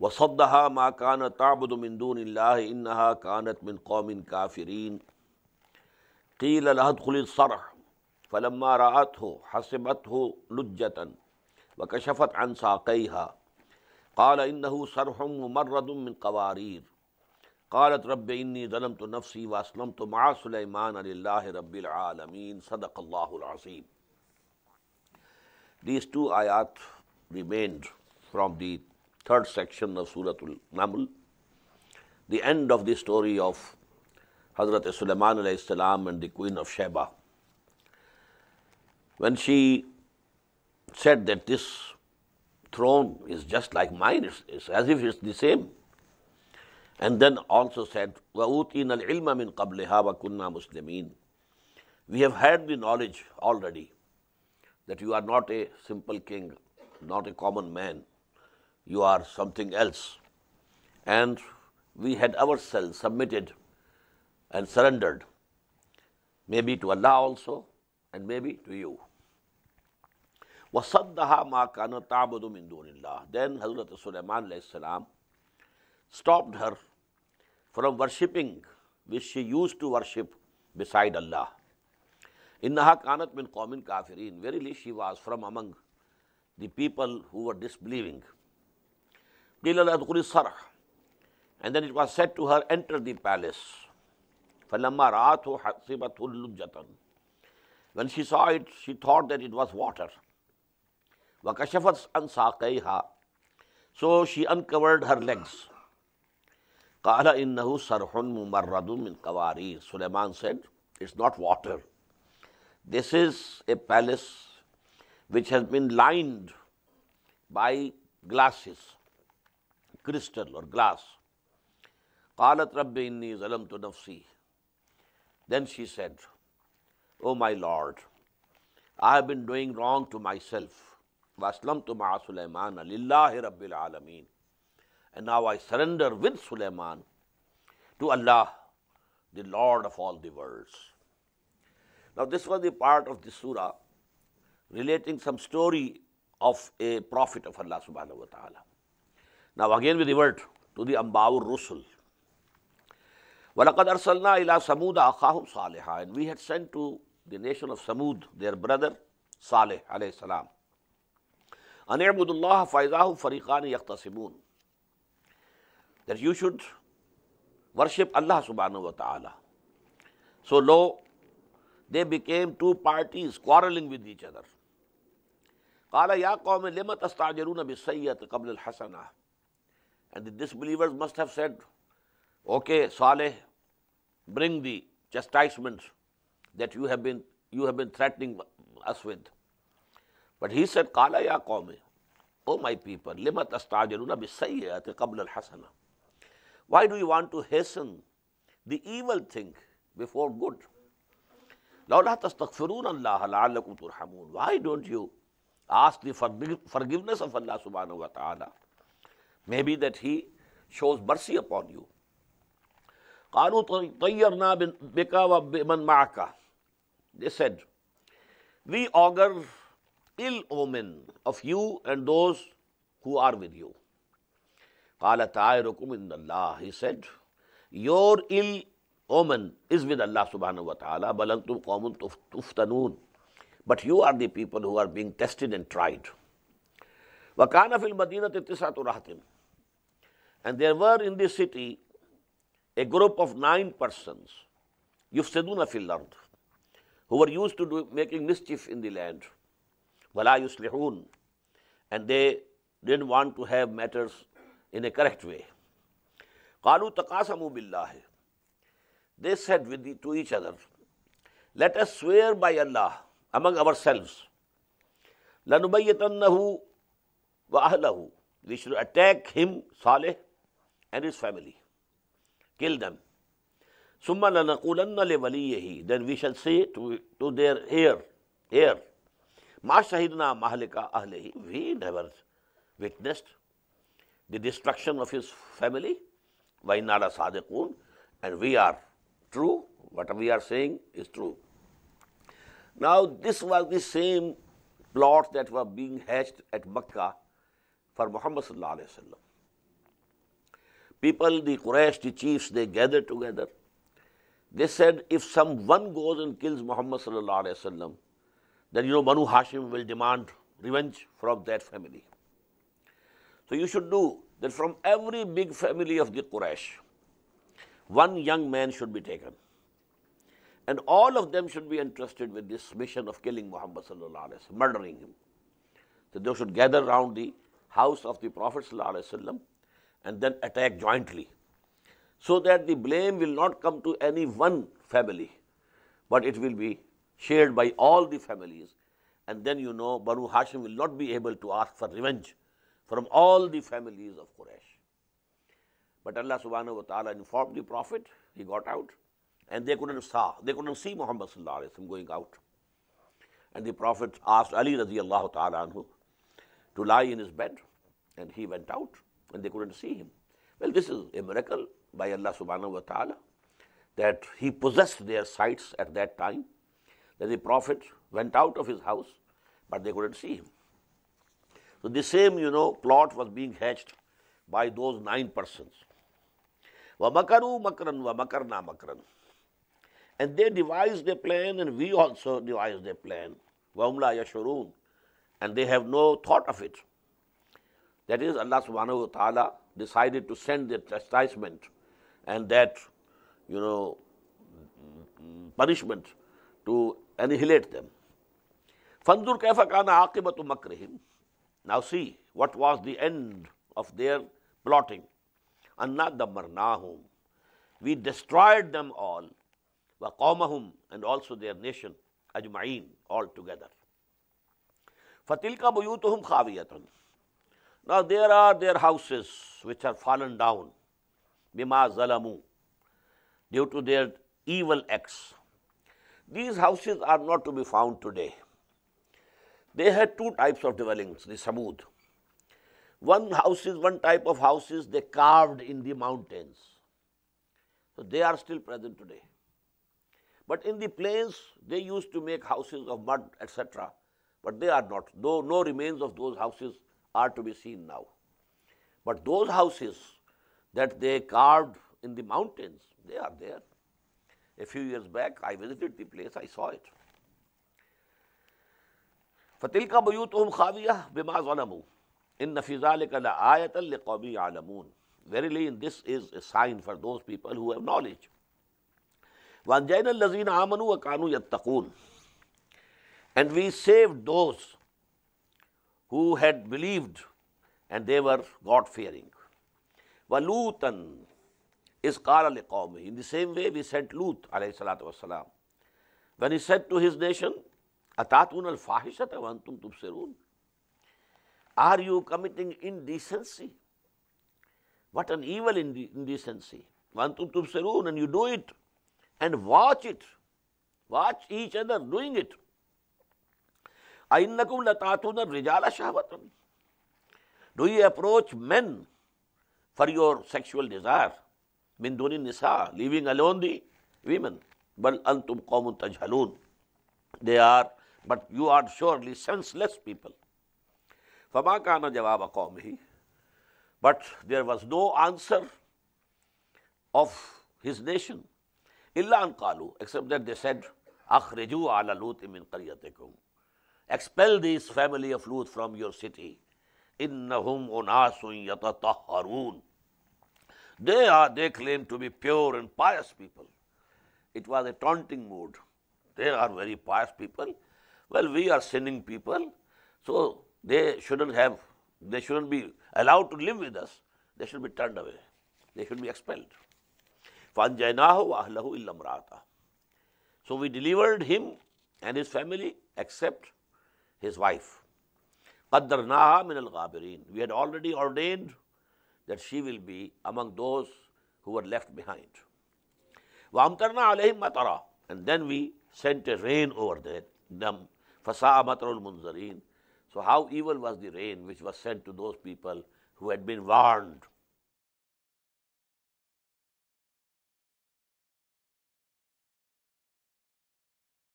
وسدہ ما کان تعبد من دون اللہ انہا کانت من قوم کافرین قیل لحد خل الصرح. فلما رعت ہو حسبت ہو لجتاً وکشفت عن ساقیہ قال انه صرح ممرد من قواریر قالت رب انی ظلمت نفسی واسلمت مع سلیمان للہ رب العالمین صدق اللہ العظیم These two ayat remained from the third section of Surah Al-Naml, the end of the story of Hazrat Sulaiman alayhi salam and the Queen of Sheba. When she said that this throne is just like mine, it's, it's as if it's the same. And then also said, وَأُوتِينَ الْعِلْمَ مِنْ قَبْلِهَا وَكُنَّا مُسْلِمِينَ We have had the knowledge already that you are not a simple king, not a common man. You are something else. And we had ourselves submitted and surrendered, maybe to Allah also, and maybe to you. وَصَدَّهَا مَا كَانَ تَعْبُدُ مِن دُونِ اللَّهِ Then Hazrat Sulaiman alayhi salam stopped her from worshipping which she used to worship beside Allah. Innaha kanat min qawmin kafirin. Verily she was from among the people who were disbelieving. قِيلَ لَا تُقْرِ الصَّرْحِ And then it was said to her, enter the palace. فَلَمَّا رَآتُ حَسِبَتْهُ اللُّجَّةً When she saw it, she thought that it was water. وَكَشَفَتْ عَنْ سَاقَيْهَا So she uncovered her legs. قَالَ إِنَّهُ صَرْحٌ مُمَرَّدٌ مِنْ قَوَارِيرٍ Suleiman said, it's not water. This is a palace which has been lined by glasses, crystal or glass. قالت رب إني ظلمت نفسي. Then she said, O my Lord, I have been doing wrong to myself. وأسلمت مع سليمان لله رب العالمين. And now I surrender with Sulaiman to Allah, the Lord of all the worlds. Now, this was the part of the surah relating some story of a prophet of Allah subhanahu wa ta'ala. Now, again, we revert to the Amba'ur Rusul. وَلَقَدْ أَرْسَلْنَا إِلَىٰ سَمُودَ أَخَاهُمْ صَالِحًا And we had sent to the nation of Samud their brother Saleh alayhi salam. أَنْ يَعْبُدُ اللَّهَ فَإِذَا هُمْ فَرِيقَانِ يَخْتَصِمُونَ That you should worship Allah subhanahu wa ta'ala. So, lo, they became two parties quarreling with each other. قال يا قوم لم تستعجلون بالسيئة قبل الحسنة And the disbelievers must have said, Okay, Saleh, bring the chastisement that you have been you have been threatening us with. But he said, قال يا قوم O my people, لم تستعجلون بالسيئة قبل الحسنة Why do you want to hasten the evil thing before good? لولا تستغفرون الله لعلكم ترحمون Why don't you ask the forgiveness of Allah subhanahu wa ta'ala? Maybe that he shows mercy upon you. They said, We augur ill omen of you and those who are with you. He said, Your ill omen is with Allah subhanahu wa ta'ala. But you are the people who are being tested and tried. وَكَانَ فِي الْمَدِينَةِ تِسَعَةُ رَهْطٍ And there were in this city a group of nine persons, يُفْسِدُونَ فِي الْأَرْضِ who were used to do, making mischief in the land. وَلَا يُصْلِحُونَ And they didn't want to have matters in a correct way. قَالُوا تَقَاسَمُوا بِاللَّهِ They said with the, to each other, let us swear by Allah among ourselves. لَنُبَيِّتَنَّهُ وَأَهْلَهُ We should attack him, Saleh, and his family. Kill them. ثُمَّ لَنَقُولَنَّ لِوَلِيِّهِ Then we shall say to, to their heir, heir, مَا شَهِدْنَا مَهْلِكَ أَهْلِهِ We never witnessed the destruction of his family. وَإِنَّا لَصَادِقُونَ And we are true. What we are saying is true. Now, this was the same plot that were being hatched at Makkah for Muhammad sallallahu alaihi wasallam. people, the Quraysh, the chiefs, they gathered together. They said, if someone goes and kills Muhammad sallallahu alaihi wasallam, then you know Banu Hashim will demand revenge from that family. So you should do that from every big family of the Quraysh, one young man should be taken. And all of them should be entrusted with this mission of killing Muhammad sallallahu alaihi wasallam, murdering him. So they should gather around the house of the Prophet wasallam and then attack jointly so that the blame will not come to any one family, but it will be shared by all the families. And then you know Banu Hashim will not be able to ask for revenge from all the families of Quraysh. But Allah subhanahu wa ta'ala informed the Prophet, he got out, and they couldn't saw, they couldn't see Muhammad sallallahu going out. And the Prophet asked Ali radiallahu ta'ala anhu to lie in his bed, and he went out, and they couldn't see him. Well, this is a miracle by Allah subhanahu wa ta'ala that he possessed their sights at that time, that the Prophet went out of his house, but they couldn't see him. So the same, you know, plot was being hatched by those nine persons. وَمَكَرُوا مَكْرًا وَمَكَرْنَا مَكْرًا And they devised a plan and we also devised a plan. وَهُمْ لَا يَشْعُرُونَ and they have no thought of it. That is, Allah subhanahu wa ta'ala decided to send the chastisement and that, you know, punishment to annihilate them. Fandur kaifa kana makrihim. Now see, what was the end of their plotting? Anna damarnahum. We destroyed them all. Wa qawmahum and also their nation. Ajma'in, all together. Now there are their houses which are fallen down. Bima zalamu. Due to their evil acts. These houses are not to be found today. They had two types of dwellings, the Samud. One houses, one type of houses they carved in the mountains. So they are still present today. But in the plains, they used to make houses of mud, etc. But they are not. Though no remains of those houses are to be seen now. But those houses that they carved in the mountains, they are there. A few years back, I visited the place, I saw it. فَتِلْكَ بُيُوتُهُمْ خَاوِيَةٌ بِمَا ظَلَمُوا إِنَّ فِي ذَلِكَ لَآيَةً لِقَوْمٍ يَعْلَمُونَ Verily, this is a sign for those people who have knowledge. وَأَنْجَيْنَا الَّذِينَ آمَنُوا وَكَانُوا يَتَّقُونَ And we saved those who had believed and they were God-fearing. وَلُوتًا is qala liqawmi. In the same way, we sent Lut alayhi salatu wasalam. When he said to his nation, Atatun al fahishata wa antum tubsirun. Are you committing indecency? What an evil indecency. Vantum tubsirun, and you do it and watch it. Watch each other doing it. اینکم لتاتون الرجال شہوتن do you approach men for your sexual desire من دون النساء لیونگ الون دی ویمن بل انتم قوم تجہلون they are but you are surely senseless people فما کانا جواب قوم ہی but there was no answer of his nation اللہ ان کالو ایکسپٹ دیٹ دے سیڈ اخرجو اعلی لوت من قریتکم expel this family of Lut from your city إنهم أناس يتطهرون they are, they claim to be pure and pious people. It was a taunting mood. They are very pious people. Well, we are sinning people, so they shouldn't have, they shouldn't be allowed to live with us. They should be turned away. They should be expelled. فَأَنْجَيْنَاهُ وَأَهْلَهُ إِلَّا امْرَأَتَهُ So we delivered him and his family except his wife. قَدَّرْنَاهَا مِنَ الْغَابِرِينَ We had already ordained that she will be among those who were left behind. وَأَمْتَرْنَا عَلَيْهِمْ مَطَرًا And then we sent a rain over them. فَسَاءَ مَطَرُ الْمُنذَرِينَ So how evil was the rain which was sent to those people who had been warned